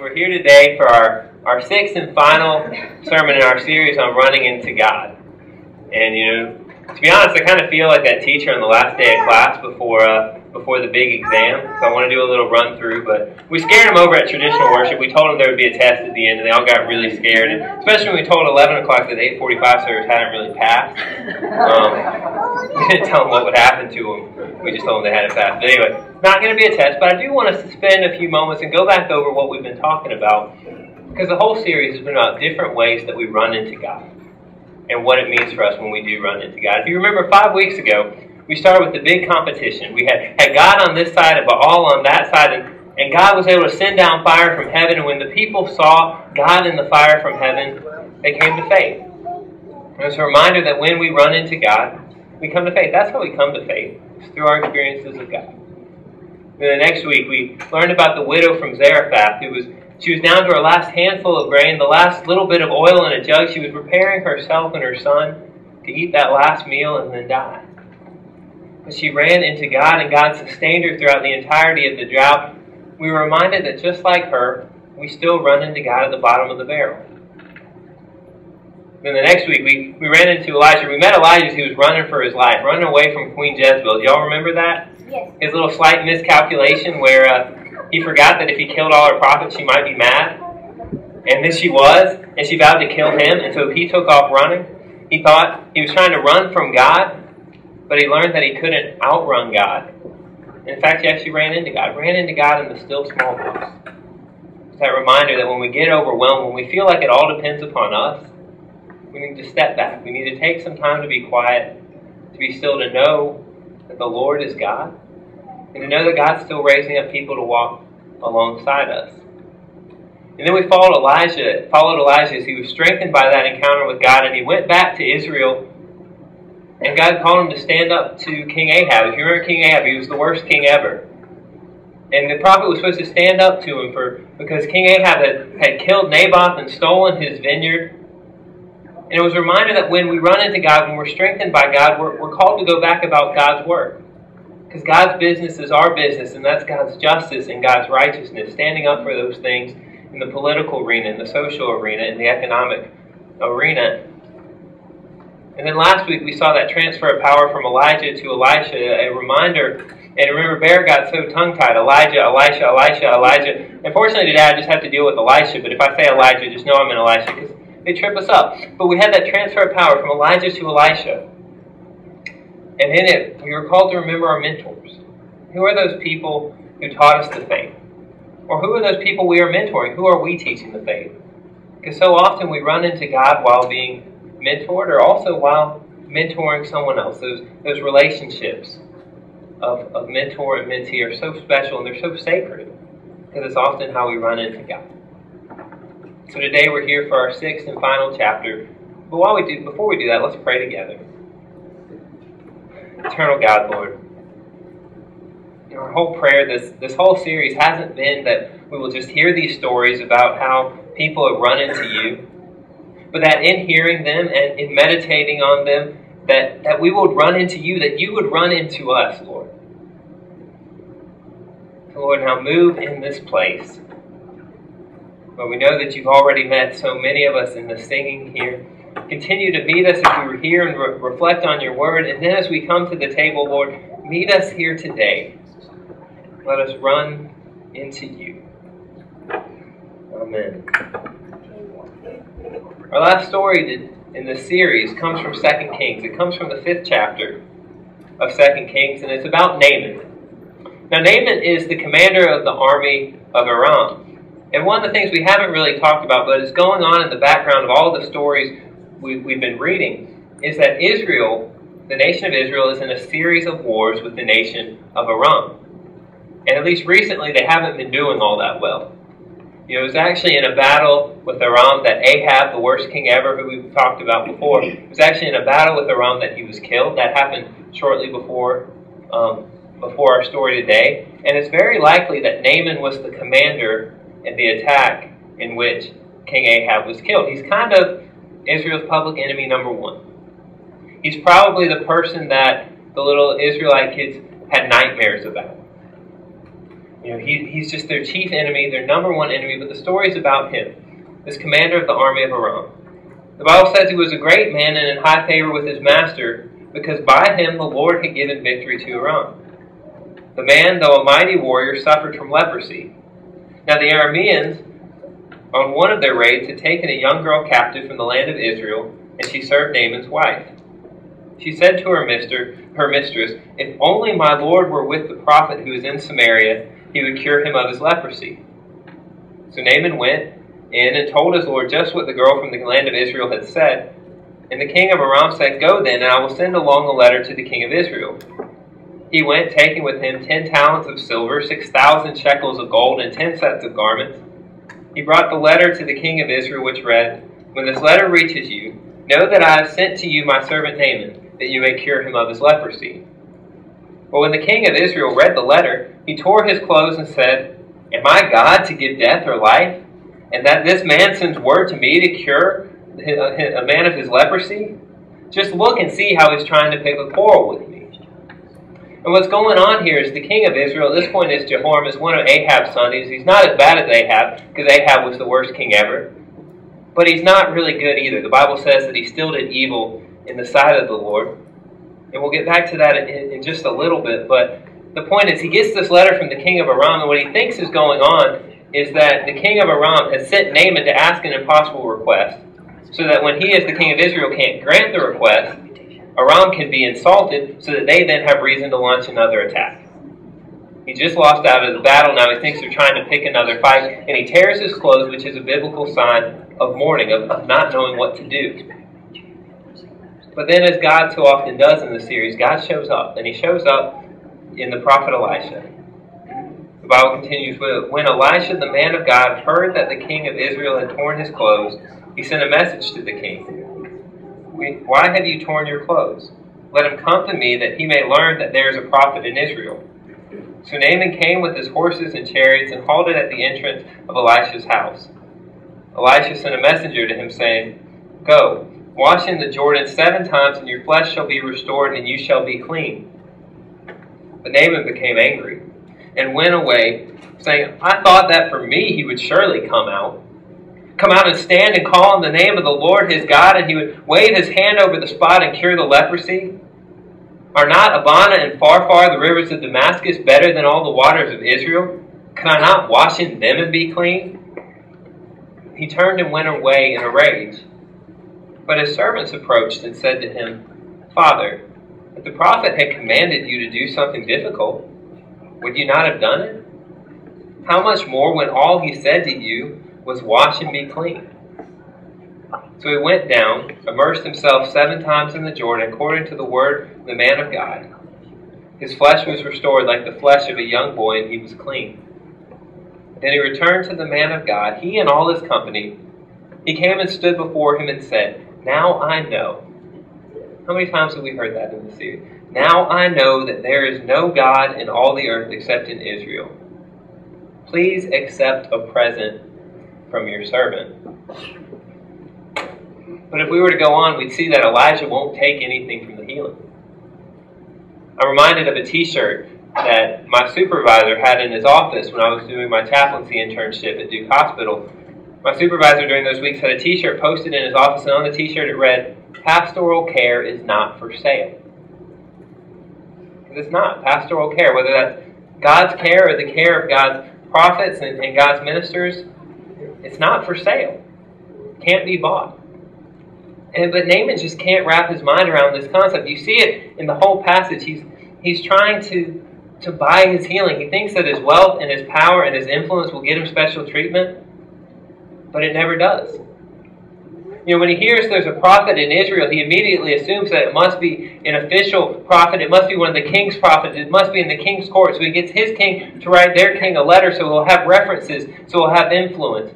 we're here today for our, our sixth and final sermon in our series on running into God. And, you know, to be honest, I kind of feel like that teacher on the last day of class before uh, before the big exam. So I want to do a little run through. But we scared them over at traditional worship. We told them there would be a test at the end, and they all got really scared. And especially when we told 11 o'clock that 8:45 service hadn't really passed. Um, we didn't tell them what would happen to them. We just told them they hadn't passed. But anyway, not going to be a test. But I do want to spend a few moments and go back over what we've been talking about, because the whole series has been about different ways that we run into God and what it means for us when we do run into God. If you remember five weeks ago, we started with the big competition. We had, had God on this side and Baal on that side, and, and God was able to send down fire from heaven. And when the people saw God in the fire from heaven, they came to faith. And it's a reminder that when we run into God, we come to faith. That's how we come to faith, through our experiences of God. Then the next week, we learned about the widow from Zarephath who was she was down to her last handful of grain, the last little bit of oil in a jug. She was preparing herself and her son to eat that last meal and then die. But she ran into God, and God sustained her throughout the entirety of the drought. We were reminded that just like her, we still run into God at the bottom of the barrel. Then the next week, we, we ran into Elijah. We met Elijah as he was running for his life, running away from Queen Jezebel. Do y'all remember that? Yes. His little slight miscalculation where uh, he forgot that if he killed all her prophets, she might be mad. And then she was, and she vowed to kill him. And so he took off running. He thought he was trying to run from God, but he learned that he couldn't outrun God. In fact, he actually ran into God, ran into God in the still small voice. It's that reminder that when we get overwhelmed, when we feel like it all depends upon us, we need to step back. We need to take some time to be quiet, to be still, to know that the Lord is God, and to know that God's still raising up people to walk alongside us. And then we followed Elijah, followed Elijah as he was strengthened by that encounter with God, and he went back to Israel. And God called him to stand up to King Ahab. If you remember King Ahab, he was the worst king ever. And the prophet was supposed to stand up to him for because King Ahab had, had killed Naboth and stolen his vineyard. And it was a reminder that when we run into God, when we're strengthened by God, we're, we're called to go back about God's work. Because God's business is our business, and that's God's justice and God's righteousness, standing up for those things in the political arena, in the social arena, in the economic arena. And then last week we saw that transfer of power from Elijah to Elisha, a reminder. And remember, Bear got so tongue tied Elijah, Elisha, Elisha, Elijah. Unfortunately, today I just have to deal with Elisha, but if I say Elijah, just know I'm in Elisha because they trip us up. But we had that transfer of power from Elijah to Elisha. And in it, we were called to remember our mentors. Who are those people who taught us the faith? Or who are those people we are mentoring? Who are we teaching the faith? Because so often we run into God while being mentored or also while mentoring someone else. Those, those relationships of, of mentor and mentee are so special and they're so sacred because it's often how we run into God. So today we're here for our sixth and final chapter. But while we do, before we do that, let's pray together. Eternal God, Lord, our whole prayer, this this whole series hasn't been that we will just hear these stories about how people have run into you, but that in hearing them and in meditating on them, that, that we would run into you, that you would run into us, Lord. Lord, now move in this place. But we know that you've already met so many of us in the singing here. Continue to meet us as we were here and re- reflect on your word. And then as we come to the table, Lord, meet us here today. Let us run into you. Amen. Our last story in this series comes from 2 Kings. It comes from the fifth chapter of 2 Kings, and it's about Naaman. Now, Naaman is the commander of the army of Aram. And one of the things we haven't really talked about, but is going on in the background of all the stories we, we've been reading, is that Israel, the nation of Israel, is in a series of wars with the nation of Aram. And at least recently, they haven't been doing all that well. You know, it was actually in a battle with Aram that Ahab, the worst king ever, who we've talked about before, was actually in a battle with Aram that he was killed. That happened shortly before um, before our story today. And it's very likely that Naaman was the commander in the attack in which King Ahab was killed. He's kind of Israel's public enemy number one. He's probably the person that the little Israelite kids had nightmares about. You know, he, he's just their chief enemy, their number one enemy, but the story is about him, this commander of the army of Aram. The Bible says he was a great man and in high favor with his master, because by him the Lord had given victory to Aram. The man, though a mighty warrior, suffered from leprosy. Now the Arameans, on one of their raids, had taken a young girl captive from the land of Israel, and she served Naaman's wife. She said to her mister, her mistress, If only my Lord were with the prophet who is in Samaria, he would cure him of his leprosy. So Naaman went in and told his Lord just what the girl from the land of Israel had said. And the king of Aram said, Go then, and I will send along a letter to the king of Israel. He went, taking with him ten talents of silver, six thousand shekels of gold, and ten sets of garments. He brought the letter to the king of Israel, which read, When this letter reaches you, know that I have sent to you my servant Naaman that you may cure him of his leprosy. But when the king of Israel read the letter, he tore his clothes and said, Am I God to give death or life? And that this man sends word to me to cure a man of his leprosy? Just look and see how he's trying to pick a quarrel with me. And what's going on here is the king of Israel, at this point is Jehoram, is one of Ahab's sons. He's not as bad as Ahab, because Ahab was the worst king ever. But he's not really good either. The Bible says that he still did evil in the sight of the Lord. And we'll get back to that in, in just a little bit. But the point is, he gets this letter from the king of Aram, and what he thinks is going on is that the king of Aram has sent Naaman to ask an impossible request, so that when he, as the king of Israel, can't grant the request, Aram can be insulted, so that they then have reason to launch another attack. He just lost out of the battle. Now he thinks they're trying to pick another fight, and he tears his clothes, which is a biblical sign of mourning, of, of not knowing what to do. But then, as God so often does in the series, God shows up, and He shows up in the prophet Elisha. The Bible continues When Elisha, the man of God, heard that the king of Israel had torn his clothes, he sent a message to the king Why have you torn your clothes? Let him come to me that he may learn that there is a prophet in Israel. So Naaman came with his horses and chariots and halted at the entrance of Elisha's house. Elisha sent a messenger to him, saying, Go, Wash in the Jordan seven times, and your flesh shall be restored, and you shall be clean. But Naaman became angry and went away, saying, I thought that for me he would surely come out. Come out and stand and call on the name of the Lord his God, and he would wave his hand over the spot and cure the leprosy. Are not Abana and Pharpar, the rivers of Damascus, better than all the waters of Israel? Can I not wash in them and be clean? He turned and went away in a rage. But his servants approached and said to him, Father, if the prophet had commanded you to do something difficult, would you not have done it? How much more when all he said to you was, Wash and be clean? So he went down, immersed himself seven times in the Jordan, according to the word of the man of God. His flesh was restored like the flesh of a young boy, and he was clean. Then he returned to the man of God, he and all his company. He came and stood before him and said, now I know. How many times have we heard that in the series? Now I know that there is no God in all the earth except in Israel. Please accept a present from your servant. But if we were to go on, we'd see that Elijah won't take anything from the healing. I'm reminded of a t shirt that my supervisor had in his office when I was doing my chaplaincy internship at Duke Hospital my supervisor during those weeks had a t shirt posted in his office, and on the t shirt it read, Pastoral care is not for sale. It's not. Pastoral care, whether that's God's care or the care of God's prophets and, and God's ministers, it's not for sale. can't be bought. And, but Naaman just can't wrap his mind around this concept. You see it in the whole passage. He's, he's trying to, to buy his healing. He thinks that his wealth and his power and his influence will get him special treatment but it never does. You know, when he hears there's a prophet in Israel, he immediately assumes that it must be an official prophet. It must be one of the king's prophets. It must be in the king's court. So he gets his king to write their king a letter so he'll have references, so he'll have influence.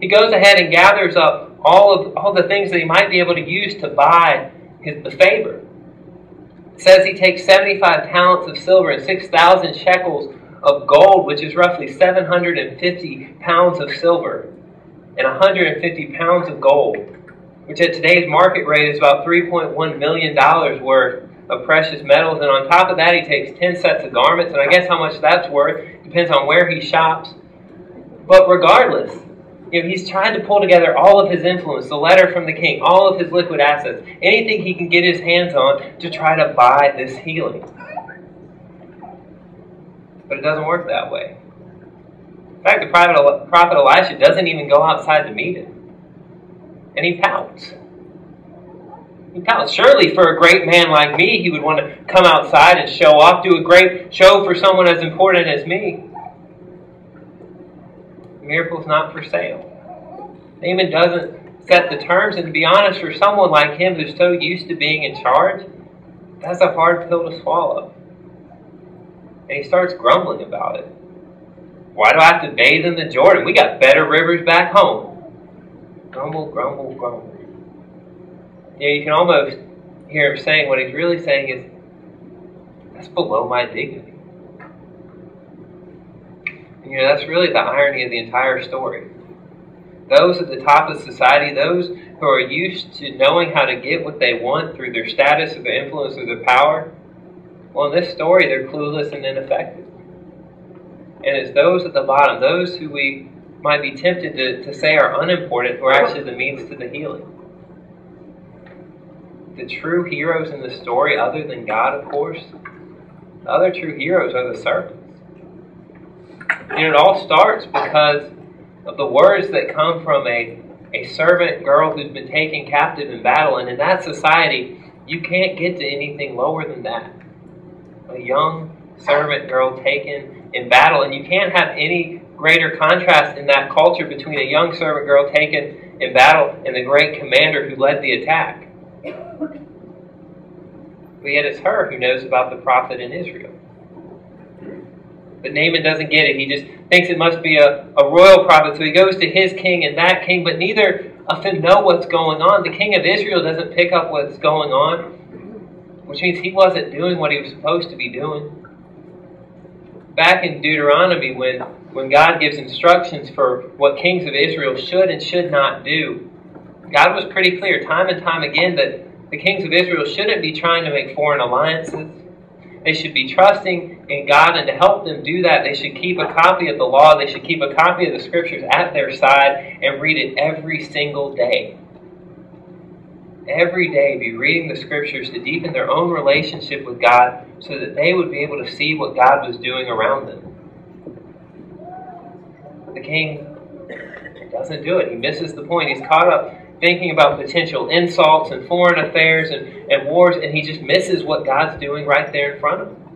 He goes ahead and gathers up all of all the things that he might be able to use to buy his, the favor. It says he takes 75 talents of silver and 6,000 shekels of gold, which is roughly 750 pounds of silver and 150 pounds of gold, which at today's market rate is about $3.1 million worth, of precious metals, and on top of that, he takes 10 sets of garments, and I guess how much that's worth depends on where he shops. But regardless, you know, he's trying to pull together all of his influence, the letter from the king, all of his liquid assets, anything he can get his hands on to try to buy this healing. But it doesn't work that way. In fact, the prophet Elisha doesn't even go outside to meet him. And he pouts. He pouts. Surely, for a great man like me, he would want to come outside and show off, do a great show for someone as important as me. Miracle's not for sale. Naaman doesn't set the terms, and to be honest, for someone like him who's so used to being in charge, that's a hard pill to swallow. And he starts grumbling about it. Why do I have to bathe in the Jordan? We got better rivers back home. Grumble, grumble, grumble. Know, you can almost hear him saying what he's really saying is, that's below my dignity. You know, that's really the irony of the entire story. Those at the top of society, those who are used to knowing how to get what they want through their status or their influence or their power, well, in this story, they're clueless and ineffective. And it's those at the bottom, those who we might be tempted to, to say are unimportant, who are actually the means to the healing. The true heroes in the story, other than God, of course, the other true heroes are the servants. And it all starts because of the words that come from a, a servant girl who's been taken captive in battle. And in that society, you can't get to anything lower than that a young servant girl taken in battle. And you can't have any greater contrast in that culture between a young servant girl taken in battle and the great commander who led the attack. But yet it's her who knows about the prophet in Israel. But Naaman doesn't get it. He just thinks it must be a, a royal prophet. So he goes to his king and that king, but neither of them know what's going on. The king of Israel doesn't pick up what's going on which means he wasn't doing what he was supposed to be doing. Back in Deuteronomy, when, when God gives instructions for what kings of Israel should and should not do, God was pretty clear time and time again that the kings of Israel shouldn't be trying to make foreign alliances. They should be trusting in God, and to help them do that, they should keep a copy of the law, they should keep a copy of the scriptures at their side and read it every single day every day be reading the scriptures to deepen their own relationship with God so that they would be able to see what God was doing around them. The king doesn't do it. He misses the point. He's caught up thinking about potential insults and foreign affairs and, and wars, and he just misses what God's doing right there in front of him.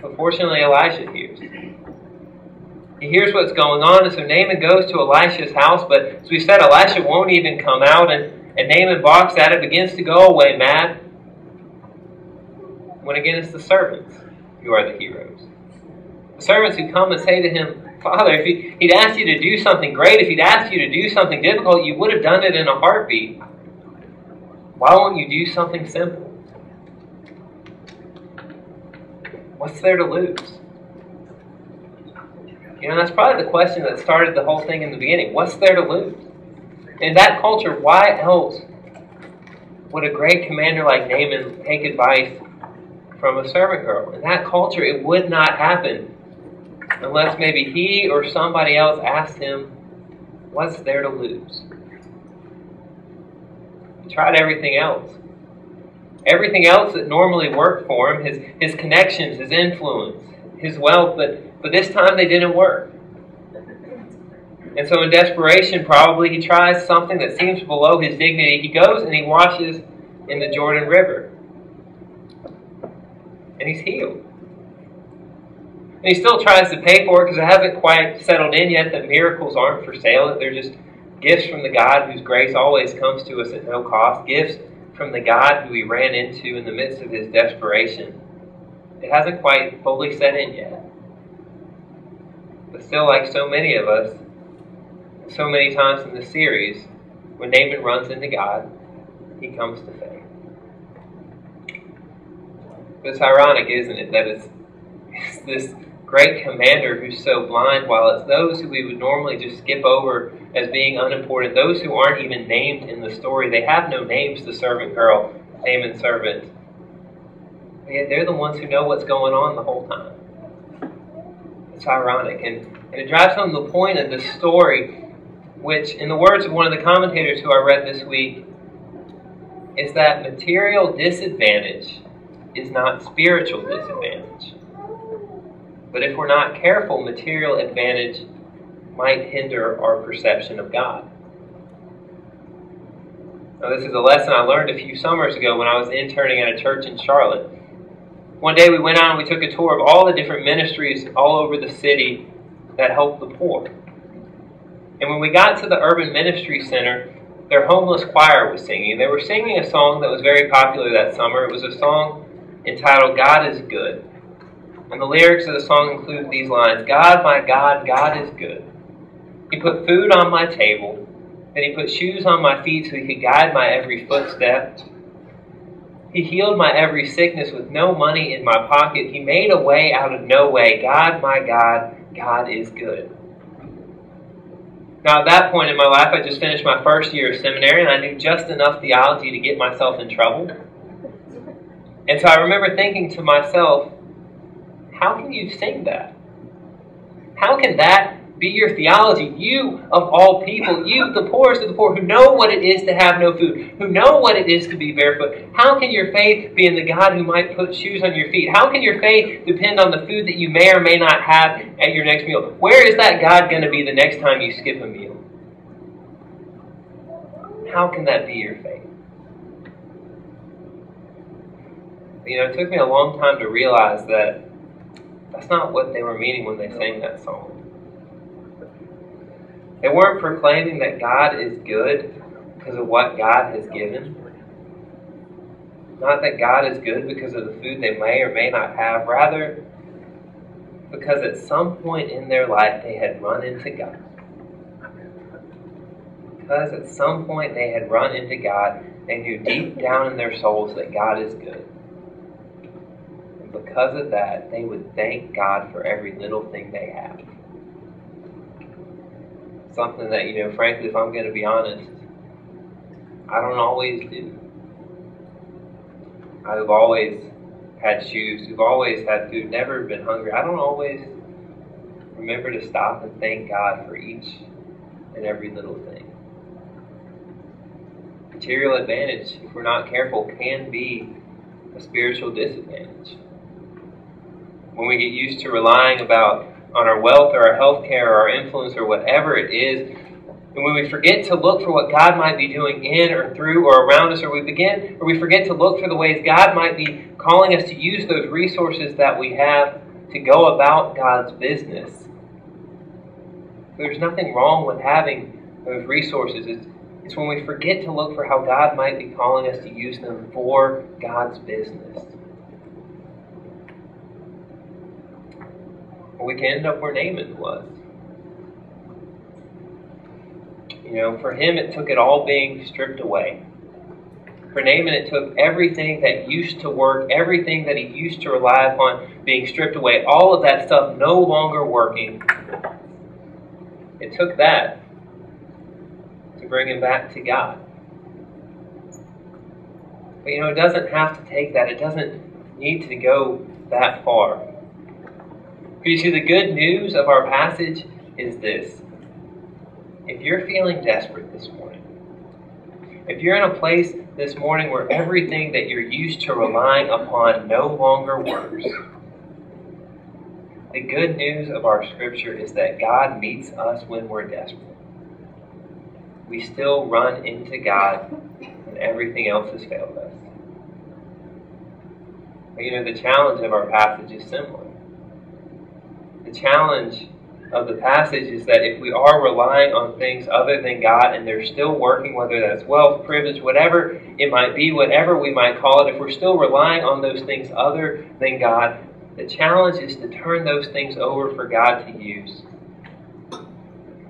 But fortunately, Elisha hears. He hears what's going on, and so Naaman goes to Elisha's house. But as we said, Elisha won't even come out, and, and Naaman balks at it, begins to go away mad. When again, it's the servants who are the heroes. The servants who come and say to him, Father, if he, he'd asked you to do something great, if he'd asked you to do something difficult, you would have done it in a heartbeat. Why won't you do something simple? What's there to lose? You know, that's probably the question that started the whole thing in the beginning. What's there to lose? In that culture, why else would a great commander like Naaman take advice from a servant girl? In that culture, it would not happen unless maybe he or somebody else asked him, What's there to lose? He tried everything else. Everything else that normally worked for him, his, his connections, his influence, his wealth, but but this time they didn't work. And so, in desperation, probably he tries something that seems below his dignity. He goes and he washes in the Jordan River. And he's healed. And he still tries to pay for it because it hasn't quite settled in yet that miracles aren't for sale, they're just gifts from the God whose grace always comes to us at no cost, gifts from the God who he ran into in the midst of his desperation. It hasn't quite fully set in yet. But still, like so many of us, so many times in the series, when Naaman runs into God, he comes to faith. But it's ironic, isn't it, that it's, it's this great commander who's so blind, while it's those who we would normally just skip over as being unimportant, those who aren't even named in the story. They have no names, the servant girl Naaman's servant. Yet they're the ones who know what's going on the whole time. It's ironic. And, and it drives home the point of the story, which, in the words of one of the commentators who I read this week, is that material disadvantage is not spiritual disadvantage. But if we're not careful, material advantage might hinder our perception of God. Now, this is a lesson I learned a few summers ago when I was interning at a church in Charlotte. One day we went out and we took a tour of all the different ministries all over the city that help the poor. And when we got to the Urban Ministry Center, their homeless choir was singing. They were singing a song that was very popular that summer. It was a song entitled God is Good. And the lyrics of the song include these lines God, my God, God is good. He put food on my table, then He put shoes on my feet so He could guide my every footstep. He healed my every sickness with no money in my pocket. He made a way out of no way. God, my God, God is good. Now, at that point in my life, I just finished my first year of seminary, and I knew just enough theology to get myself in trouble. And so I remember thinking to myself, how can you sing that? How can that be your theology. You, of all people, you, the poorest of the poor, who know what it is to have no food, who know what it is to be barefoot. How can your faith be in the God who might put shoes on your feet? How can your faith depend on the food that you may or may not have at your next meal? Where is that God going to be the next time you skip a meal? How can that be your faith? You know, it took me a long time to realize that that's not what they were meaning when they sang that song. They weren't proclaiming that God is good because of what God has given. Not that God is good because of the food they may or may not have. Rather, because at some point in their life they had run into God. Because at some point they had run into God, they knew deep down in their souls that God is good. Because of that, they would thank God for every little thing they have something that, you know, frankly, if I'm going to be honest, I don't always do. I've always had shoes, we've always had food, never been hungry. I don't always remember to stop and thank God for each and every little thing. Material advantage, if we're not careful, can be a spiritual disadvantage. When we get used to relying about on our wealth or our health care or our influence or whatever it is, and when we forget to look for what God might be doing in or through or around us, or we begin, or we forget to look for the ways God might be calling us to use those resources that we have to go about God's business. There's nothing wrong with having those resources. It's, it's when we forget to look for how God might be calling us to use them for God's business. We can end up where Naaman was. You know, for him, it took it all being stripped away. For Naaman, it took everything that used to work, everything that he used to rely upon being stripped away, all of that stuff no longer working. It took that to bring him back to God. But you know, it doesn't have to take that. It doesn't need to go that far. You see, the good news of our passage is this. If you're feeling desperate this morning, if you're in a place this morning where everything that you're used to relying upon no longer works, the good news of our scripture is that God meets us when we're desperate. We still run into God when everything else has failed us. But you know, the challenge of our passage is similar the challenge of the passage is that if we are relying on things other than God and they're still working, whether that's wealth, privilege, whatever it might be, whatever we might call it, if we're still relying on those things other than God, the challenge is to turn those things over for God to use.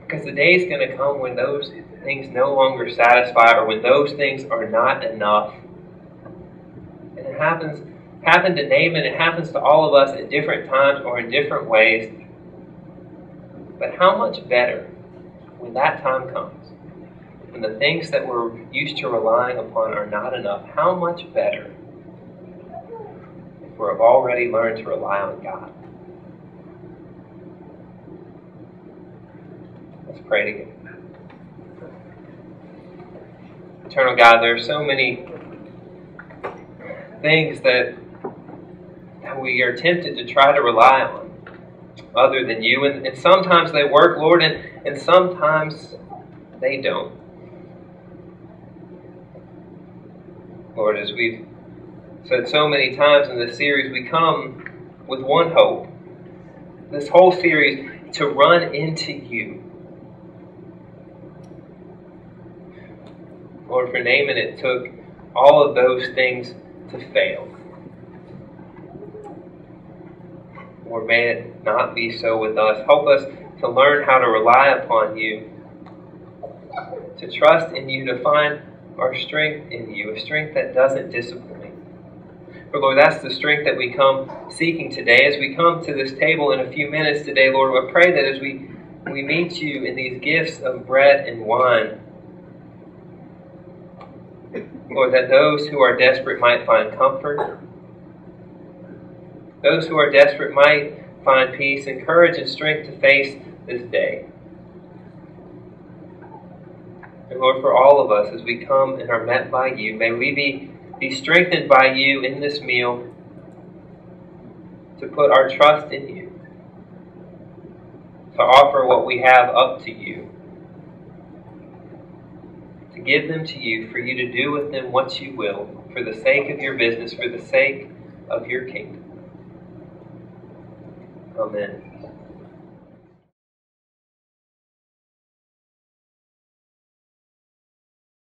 Because the day is going to come when those things no longer satisfy or when those things are not enough. And it happens happened to Naaman, it happens to all of us at different times or in different ways. But how much better when that time comes? when the things that we're used to relying upon are not enough, how much better if we've already learned to rely on God? Let's pray together. Eternal God, there are so many things that, we are tempted to try to rely on other than you. And, and sometimes they work, Lord, and, and sometimes they don't. Lord, as we've said so many times in this series, we come with one hope. This whole series to run into you. Lord, for Naaman, it took all of those things to fail. Lord, may it not be so with us. Help us to learn how to rely upon you, to trust in you, to find our strength in you, a strength that doesn't disappoint. But Lord, that's the strength that we come seeking today. As we come to this table in a few minutes today, Lord, we pray that as we, we meet you in these gifts of bread and wine, Lord, that those who are desperate might find comfort. Those who are desperate might find peace and courage and strength to face this day. And Lord, for all of us, as we come and are met by you, may we be, be strengthened by you in this meal to put our trust in you, to offer what we have up to you to give them to you, for you to do with them what you will, for the sake of your business, for the sake of your kingdom. Amen.